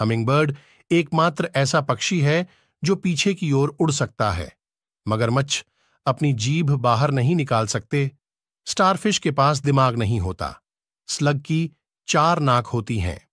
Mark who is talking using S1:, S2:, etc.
S1: Hummingbird एकमात्र ऐसा पक्षी है जो पीछे की ओर उड़ सकता है। मगरमच्छ अपनी जीभ बाहर नहीं निकाल सकते। स्टारफिश के पास दिमाग नहीं होता। स्लग की चार नाक होती हैं।